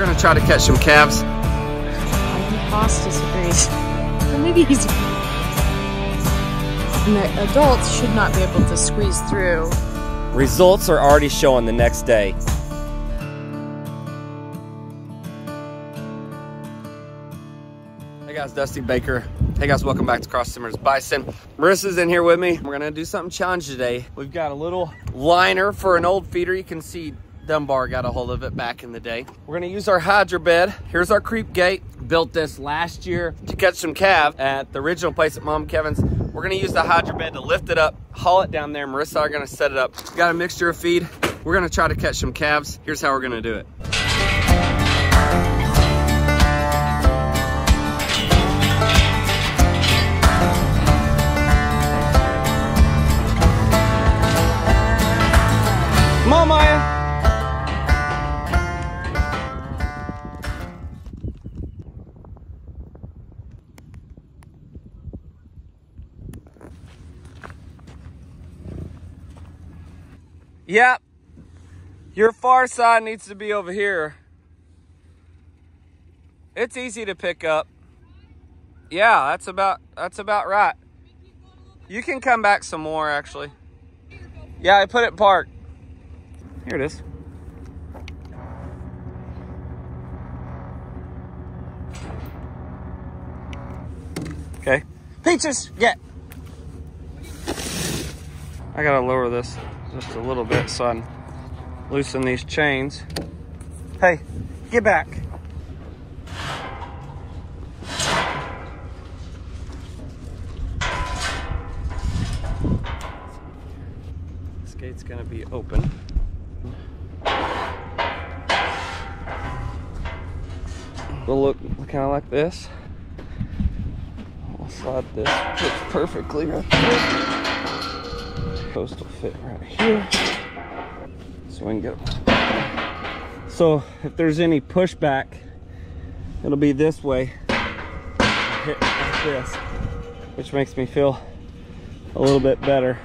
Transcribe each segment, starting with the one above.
We're gonna try to catch some calves. I think Boss disagrees. Or maybe he's. And the adults should not be able to squeeze through. Results are already showing the next day. Hey guys, Dusty Baker. Hey guys, welcome back to Cross Timbers Bison. Marissa's in here with me. We're gonna do something challenge today. We've got a little liner for an old feeder. You can see Dunbar got a hold of it back in the day. We're gonna use our hydro bed. Here's our creep gate. Built this last year to catch some calf at the original place at Mom Kevin's. We're gonna use the hydro bed to lift it up, haul it down there. Marissa are gonna set it up. Got a mixture of feed. We're gonna try to catch some calves. Here's how we're gonna do it. Come Yep. Your far side needs to be over here. It's easy to pick up. Yeah, that's about that's about right. You can come back some more actually. Yeah, I put it park. Here it is. Okay. Peaches, get. I gotta lower this just a little bit so I can loosen these chains. Hey, get back. This gate's gonna be open. It'll look kind of like this. I'll slide this fits perfectly right there. Post will fit right here. So we can get. So if there's any pushback, it'll be this way. Hit like this, which makes me feel a little bit better.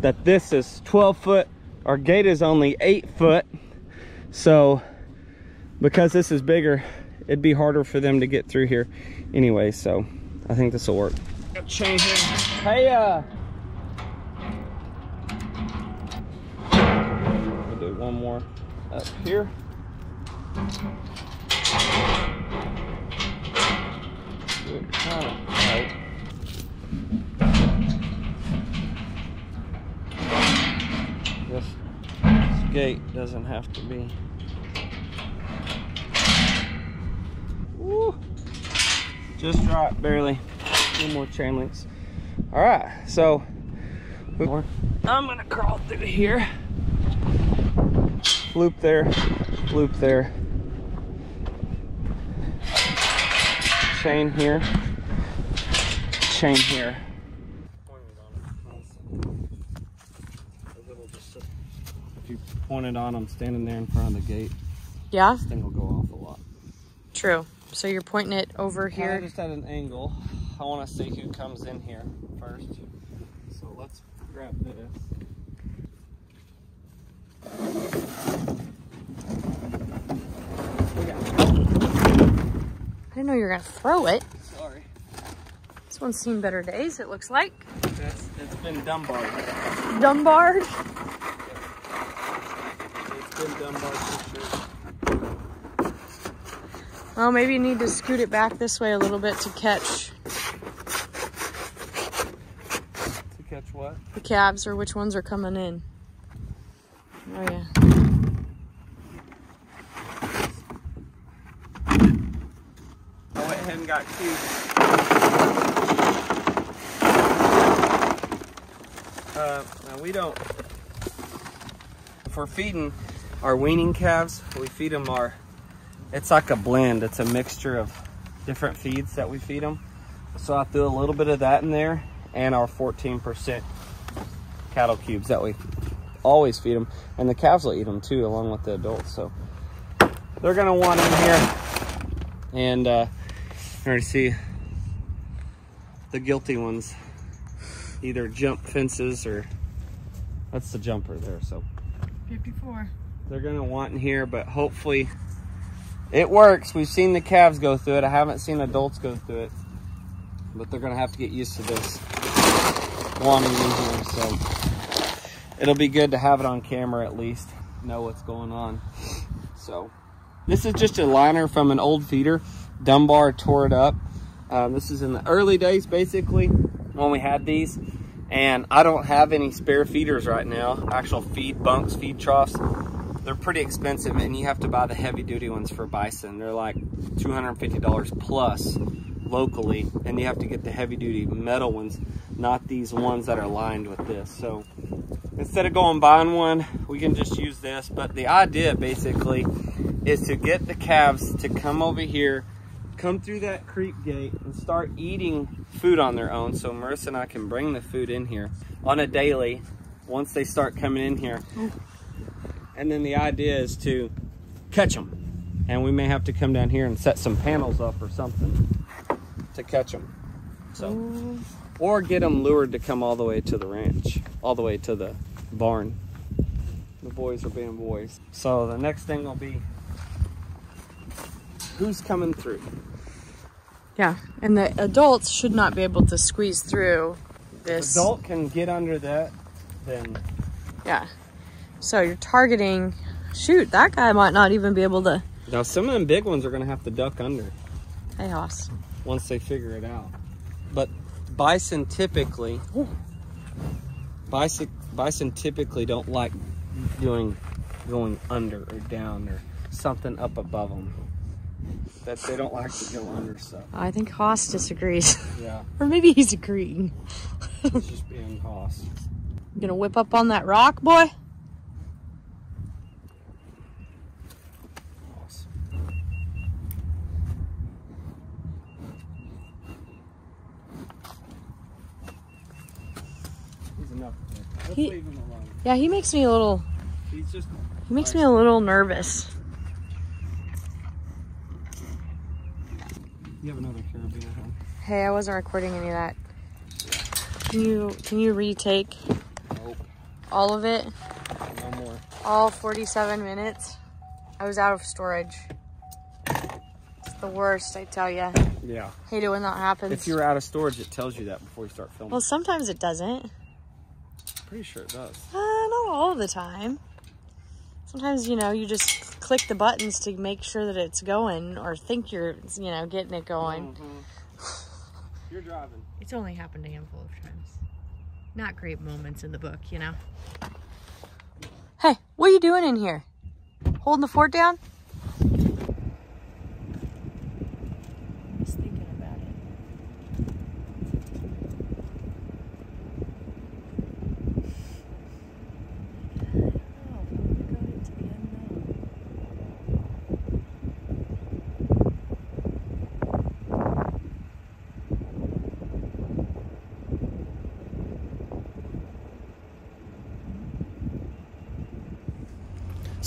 That this is 12 foot, our gate is only eight foot. So because this is bigger, it'd be harder for them to get through here anyway. So I think this will work. Chain here. Hey, uh, one more up here. It kind of tight. This, gate doesn't have to be. Woo. Just right, barely. Two more chain links. All right, so. I'm gonna crawl through here loop there, loop there. Chain here, chain here. If you point it on, I'm standing there in front of the gate. Yeah, This thing will go off a lot. true. So you're pointing it over Here, here. just at an angle. I want to see who comes in here first. So let's grab this. We got I didn't know you were gonna throw it. Sorry. This one's seen better days, it looks like. That's, it's been Dunbar. Dunbar. It's been Dunbar for sure. Well, maybe you need to scoot it back this way a little bit to catch To catch what? the calves or which ones are coming in. Oh yeah. I went ahead and got. Uh, now we don't. If we're feeding our weaning calves, we feed them our. It's like a blend. It's a mixture of different feeds that we feed them. So I threw a little bit of that in there, and our 14% cattle cubes that we always feed them, and the calves will eat them too, along with the adults. So they're gonna want in here, and uh, already see the guilty ones either jump fences or that's the jumper there. So 54. they're gonna want in here, but hopefully It works. We've seen the calves go through it. I haven't seen adults go through it. But they're going to have to get used to this wanting in here. So it'll be good to have it on camera at least. Know what's going on. So this is just a liner from an old feeder. Dunbar tore it up. Um, this is in the early days, basically, when we had these. And I don't have any spare feeders right now. Actual feed bunks, feed troughs. They're pretty expensive, and you have to buy the heavy duty ones for bison. They're like $250 plus locally, and you have to get the heavy duty metal ones, not these ones that are lined with this. So instead of going buying one, we can just use this. But the idea basically is to get the calves to come over here, come through that creep gate and start eating food on their own. So Marissa and I can bring the food in here on a daily once they start coming in here. And then the idea is to catch them. And we may have to come down here and set some panels up or something to catch them. So, or get them lured to come all the way to the ranch, all the way to the barn. The boys are being boys. So the next thing will be who's coming through. Yeah, and the adults should not be able to squeeze through this. Adult can get under that, then Yeah. So you're targeting. Shoot, that guy might not even be able to. now some of them big ones are gonna have to duck under Hey, Hoss. once they figure it out. But bison typically, bison bison typically don't like doing going under or down or something up above them. That they don't like to go under stuff. I think Hoss disagrees. Yeah, or maybe he's agreeing. it's just being cost. You gonna whip up on that rock, boy? He's enough. Let's He- leave him alone. Yeah, he makes me a little. He's just He makes me a little nervous. You have another carabiner at home? Hey, I wasn't recording any of that. Can you can you retake Nope. all of it? No more. All 47 minutes? I was out of storage. It's the worst, I tell ya. Yeah. Hate it when that happens. If you're out of storage, it tells you that before you start filming. well, sometimes it doesn't. Pretty sure it does. Uh, not all the time. Sometimes, you know, you just click the buttons to make sure that it's going or think you're, you know, getting it going. You're driving. It's only happened a handful of times. Not great moments in the book, you know. Hey, what are you doing in here? Holding the fort down?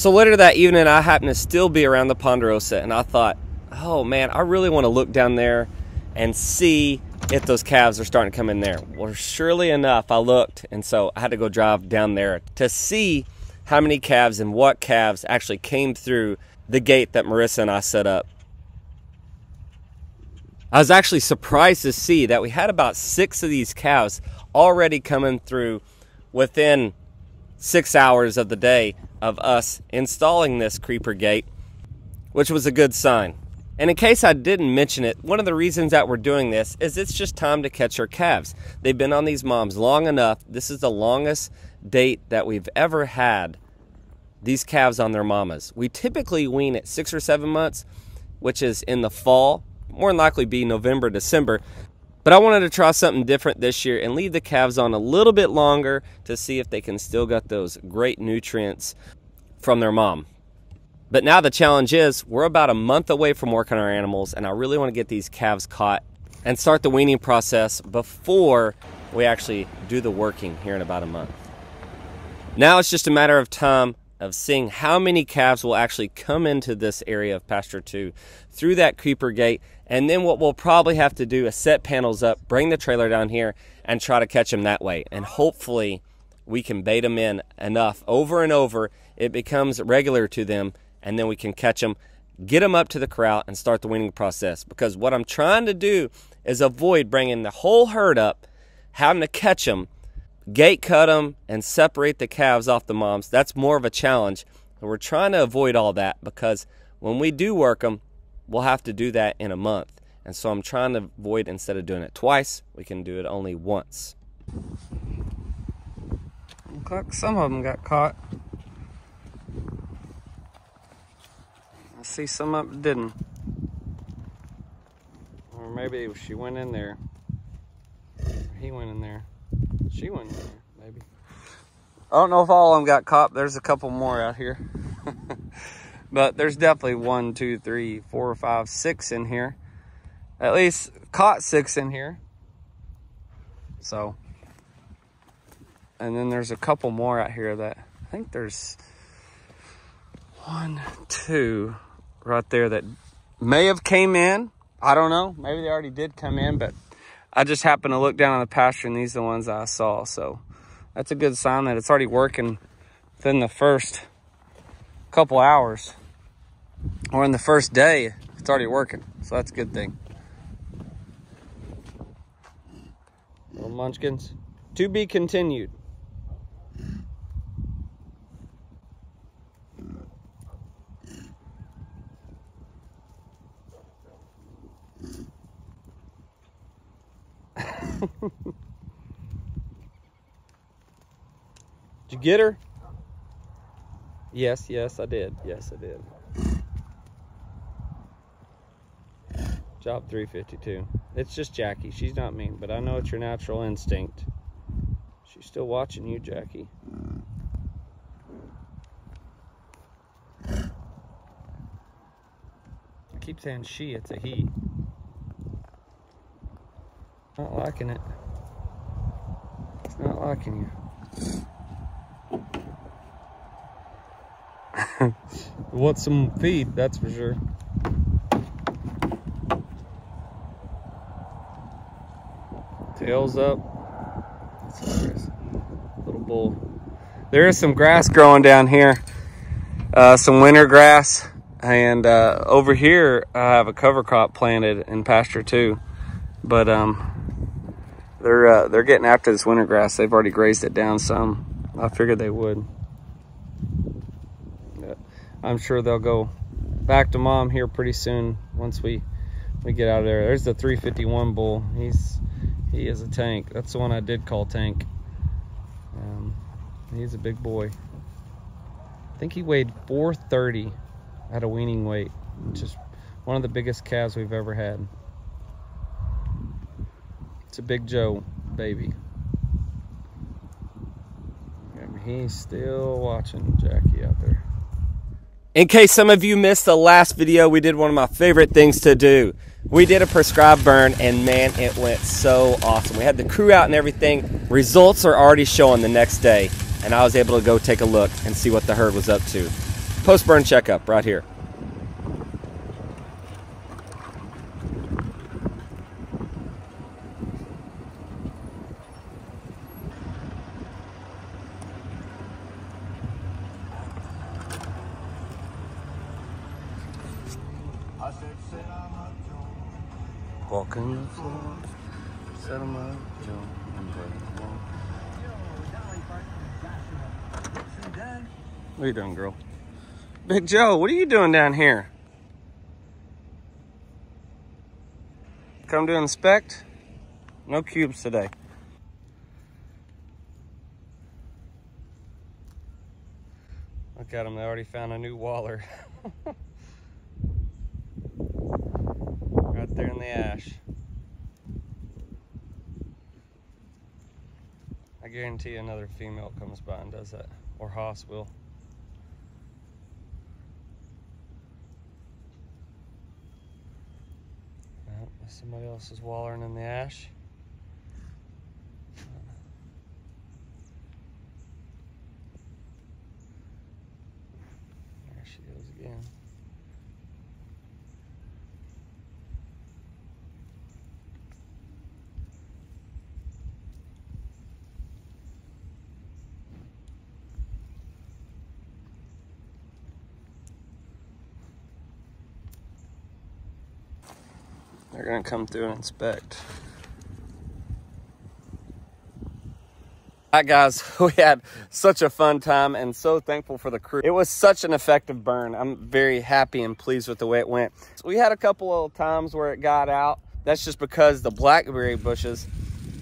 So later that evening, I happened to still be around the Ponderosa, and I thought, oh man, I really want to look down there and see if those calves are starting to come in there. Well, surely enough, I looked, and so I had to go drive down there to see how many calves and what calves actually came through the gate that Marissa and I set up. I was actually surprised to see that we had about six of these calves already coming through within six hours of the day of us installing this creeper gate, which was a good sign. And in case I didn't mention it, one of the reasons that we're doing this is it's just time to catch our calves. They've been on these moms long enough. This is the longest date that we've ever had these calves on their mamas. We typically wean at six or seven months, which is in the fall, more than likely be November, December. But I wanted to try something different this year and leave the calves on a little bit longer to see if they can still get those great nutrients from their mom. But now the challenge is we're about a month away from working our animals, and I really want to get these calves caught and start the weaning process before we actually do the working here in about a month. Now it's just a matter of time of seeing how many calves will actually come into this area of pasture 2 through that creeper gate. And then what we'll probably have to do is set panels up bring the trailer down here and try to catch them that way. And hopefully we can bait them in enough. Over and over it becomes regular to them and then we can catch them get them up to the corral and start the weaning process. Because what I'm trying to do is avoid bringing the whole herd up, having to catch them, gate cut them, and separate the calves off the moms. That's more of a challenge. And we're trying to avoid all that because when we do work them, we'll have to do that in a month. And so I'm trying to avoid instead of doing it twice, we can do it only once. Looks like some of them got caught. I see some them didn't. Or maybe she went in there. He went in there. She went in there, maybe. I don't know if all of them got caught. There's a couple more out here. but there's definitely one, two, three, four, five, six in here. At least caught six in here. So, and then there's a couple more out here that I think there's one, two right there that may have came in. I don't know. Maybe they already did come in, but I just happened to look down on the pasture and these are the ones I saw. So that's a good sign that it's already working within the first couple hours or in the first day, it's already working. So that's a good thing. Little munchkins. To be continued. Did you get her? Yes, yes, I did. Yes, I did. Job 352. It's just Jackie. She's not mean, but I know it's your natural instinct. She's still watching you, Jackie. I keep saying she, it's a he. Not liking it. It's not liking you. Want some feed, that's for sure. Tails up. Little bull. There is some grass growing down here. Uh, some winter grass. And uh, over here, I have a cover crop planted in pasture too. But um, they're uh, they're getting after this winter grass. They've already grazed it down some. I figured they would. I'm sure they'll go back to mom here pretty soon once we we get out of there. There's the 351 bull. He's he is a tank. That's the one I did call tank. Um, he's a big boy. I think he weighed 430 at a weaning weight, which is one of the biggest calves we've ever had. It's a Big Joe baby. And he's still watching Jackie out there. In case some of you missed the last video, we did one of my favorite things to do. We did a prescribed burn, and man, it went so awesome. We had the crew out and everything. Results are already showing the next day, and I was able to go take a look and see what the herd was up to. Post burn checkup right here. Walking the floor, set 'em up, jump, and What are you doing, girl? Big Joe, what are you doing down here? Come to inspect? No cubes today. Look at them, they already found a new waller. right there in the ash. I guarantee another female comes by and does that, or Hoss will. Somebody else is wallering in the ash. There she goes again. They're gonna come through and inspect. Right, guys, we had such a fun time and so thankful for the crew. It was such an effective burn. I'm very happy and pleased with the way it went. So we had a couple of times where it got out. That's just because the blackberry bushes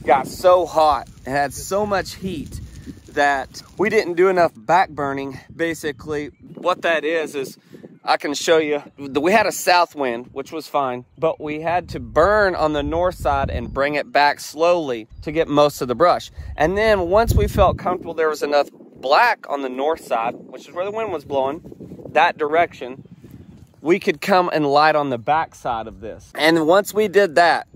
got so hot and had so much heat that we didn't do enough back burning. Basically, what that is, is I can show you. We had a south wind, which was fine, but we had to burn on the north side and bring it back slowly to get most of the brush. And then once we felt comfortable there was enough black on the north side, which is where the wind was blowing, that direction, we could come and light on the back side of this. And once we did that,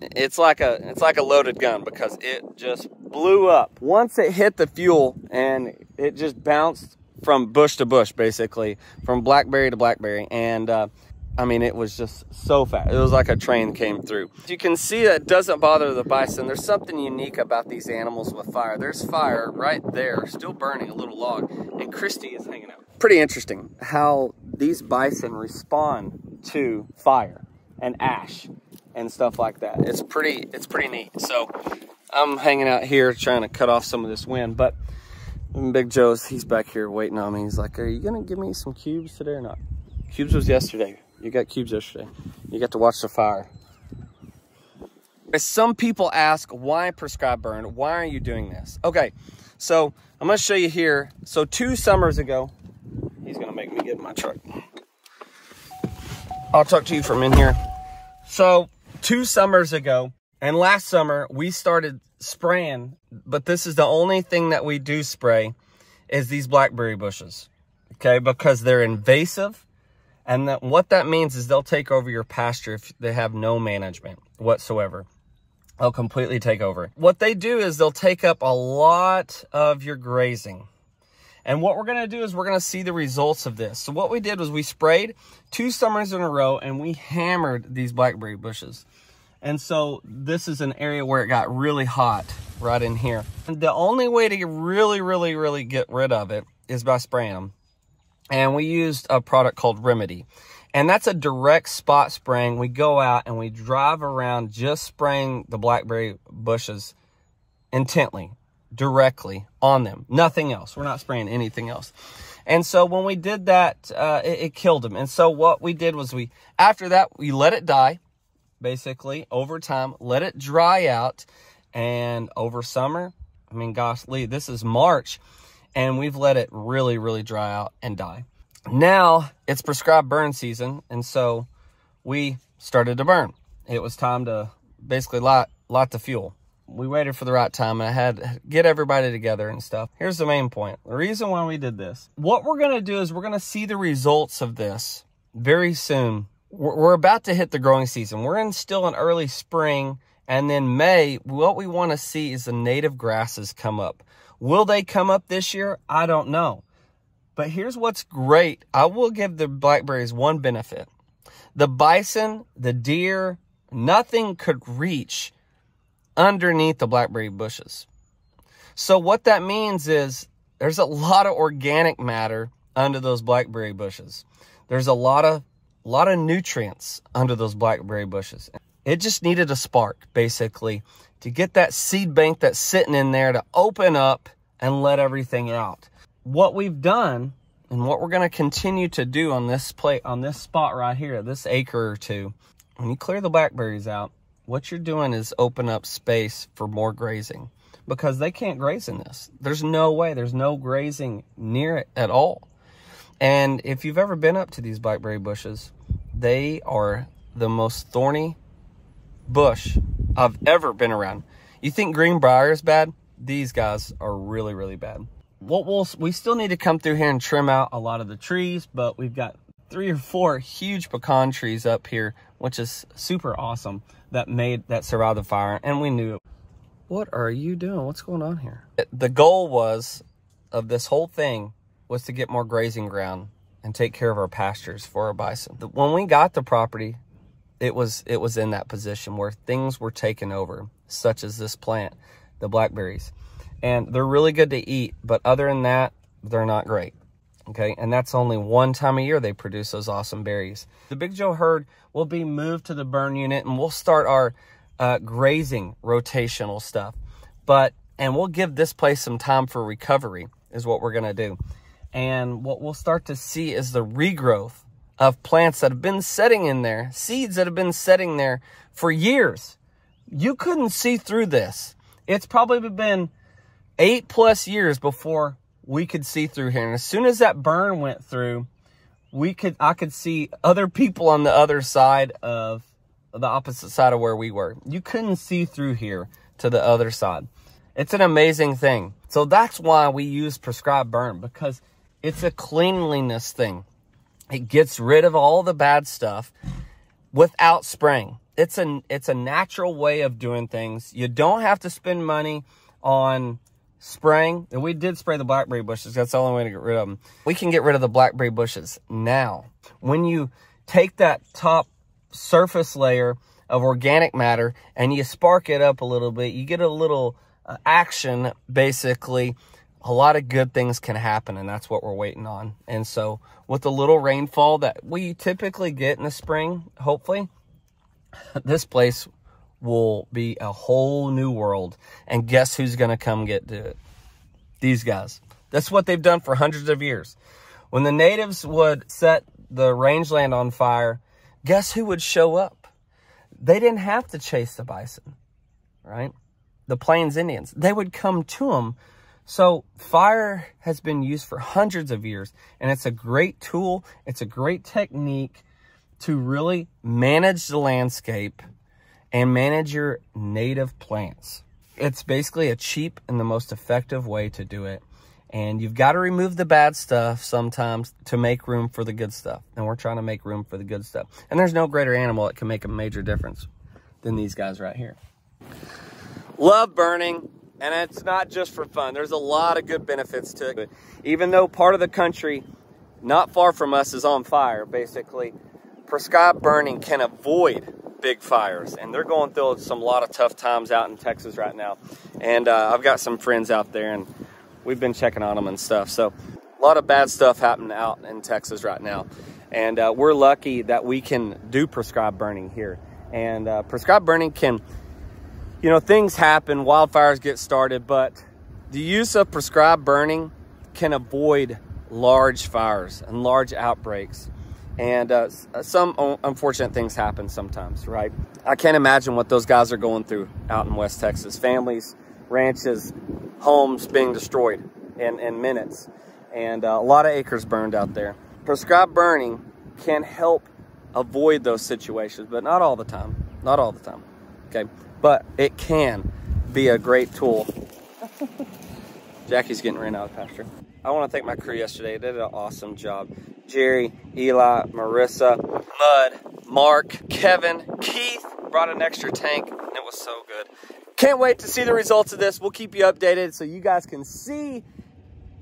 it's like a it's like a loaded gun because it just blew up. Once it hit the fuel and it just bounced from bush to bush, basically, from blackberry to blackberry. And uh, I mean, it was just so fast. It was like a train came through. You can see that doesn't bother the bison. There's something unique about these animals with fire. There's fire right there, still burning a little log, and Christy is hanging out. Pretty interesting how these bison respond to fire and ash and stuff like that. It's pretty, it's pretty neat. So I'm hanging out here trying to cut off some of this wind, but Big Joe's, he's back here waiting on me. He's like, are you gonna give me some cubes today or not? Cubes was yesterday. You got cubes yesterday. You got to watch the fire. Some people ask, why prescribe burn? Why are you doing this? Okay, so I'm gonna show you here. So two summers ago, he's gonna make me get in my truck. I'll talk to you from in here. So two summers ago, and last summer, we started spraying, but this is the only thing that we do spray is these blackberry bushes. Okay, because they're invasive. And that, what that means is they'll take over your pasture if they have no management whatsoever. They'll completely take over. What they do is they'll take up a lot of your grazing. And what we're to do is we're to see the results of this. So what we did was we sprayed two summers in a row and we hammered these blackberry bushes. And so this is an area where it got really hot right in here. And the only way to really, really, really get rid of it is by spraying them. And we used a product called Remedy. And that's a direct spot spraying. We go out and we drive around just spraying the blackberry bushes intently, directly on them. Nothing else. We're not spraying anything else. And so when we did that, uh, it, it killed them. And so what we did was we, after that, we let it die basically over time, let it dry out. And over summer, I mean, gosh, Lee, this is March and we've let it really, really dry out and die. Now it's prescribed burn season. And so we started to burn. It was time to basically light, light the fuel. We waited for the right time and I had get everybody together and stuff. Here's the main point. The reason why we did this. What we're going to do is we're going to see the results of this very soon we're about to hit the growing season. We're in still in early spring. And then May, what we want to see is the native grasses come up. Will they come up this year? I don't know. But here's what's great. I will give the blackberries one benefit. The bison, the deer, nothing could reach underneath the blackberry bushes. So what that means is there's a lot of organic matter under those blackberry bushes. There's a lot of a lot of nutrients under those blackberry bushes. It just needed a spark, basically, to get that seed bank that's sitting in there to open up and let everything out. What we've done and what we're going to continue to do on this plate, on this spot right here, this acre or two, when you clear the blackberries out, what you're doing is open up space for more grazing because they can't graze in this. There's no way. There's no grazing near it at all. And if you've ever been up to these blackberry bushes, they are the most thorny bush I've ever been around. You think greenbrier is bad? These guys are really, really bad. What we'll, we still need to come through here and trim out a lot of the trees, but we've got three or four huge pecan trees up here, which is super awesome that made, that survived the fire. And we knew it. What are you doing? What's going on here? The goal was of this whole thing was to get more grazing ground and take care of our pastures for our bison. When we got the property, it was it was in that position where things were taken over, such as this plant, the blackberries. And they're really good to eat, but other than that, they're not great. Okay, and that's only one time a year they produce those awesome berries. The Big Joe herd will be moved to the burn unit and we'll start our uh, grazing rotational stuff. But, and we'll give this place some time for recovery is what we're to do. And what we'll start to see is the regrowth of plants that have been setting in there, seeds that have been setting there for years. You couldn't see through this. It's probably been eight plus years before we could see through here. And as soon as that burn went through, we could I could see other people on the other side of the opposite side of where we were. You couldn't see through here to the other side. It's an amazing thing. So that's why we use prescribed burn because it's a cleanliness thing. It gets rid of all the bad stuff without spraying. It's a it's a natural way of doing things. You don't have to spend money on spraying, and we did spray the blackberry bushes. That's the only way to get rid of them. We can get rid of the blackberry bushes now. When you take that top surface layer of organic matter and you spark it up a little bit, you get a little uh, action, basically, a lot of good things can happen, and that's what we're waiting on. And so, with the little rainfall that we typically get in the spring, hopefully, this place will be a whole new world. And guess who's going to come get to it? These guys. That's what they've done for hundreds of years. When the natives would set the rangeland on fire, guess who would show up? They didn't have to chase the bison, right? The Plains Indians. They would come to them. So fire has been used for hundreds of years, and it's a great tool. It's a great technique to really manage the landscape and manage your native plants. It's basically a cheap and the most effective way to do it. And you've got to remove the bad stuff sometimes to make room for the good stuff. And we're trying to make room for the good stuff. And there's no greater animal that can make a major difference than these guys right here. Love burning, and it's not just for fun. There's a lot of good benefits to it. Even though part of the country not far from us is on fire, basically, prescribed burning can avoid big fires and they're going through some lot of tough times out in Texas right now. And uh, I've got some friends out there and we've been checking on them and stuff. So a lot of bad stuff happening out in Texas right now. And uh, we're lucky that we can do prescribed burning here. And uh, prescribed burning can, you know, things happen, wildfires get started, but the use of prescribed burning can avoid large fires and large outbreaks and uh, uh, some unfortunate things happen sometimes, right? I can't imagine what those guys are going through out in West Texas. Families, ranches, homes being destroyed in, in minutes, and uh, a lot of acres burned out there. Prescribed burning can help avoid those situations, but not all the time. Not all the time, okay? But it can be a great tool. Jackie's getting ran out of pasture. I want to thank my crew yesterday. They did an awesome job. Jerry, Eli, Marissa, Mud, Mark, Kevin, Keith brought an extra tank. And it was so good. Can't wait to see the results of this. We'll keep you updated so you guys can see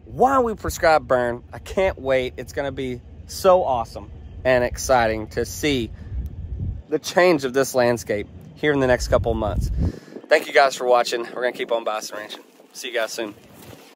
why we prescribe burn. I can't wait. It's going to be so awesome and exciting to see the change of this landscape here in the next couple months. Thank you guys for watching. We're going to keep on bison ranching. See you guys soon.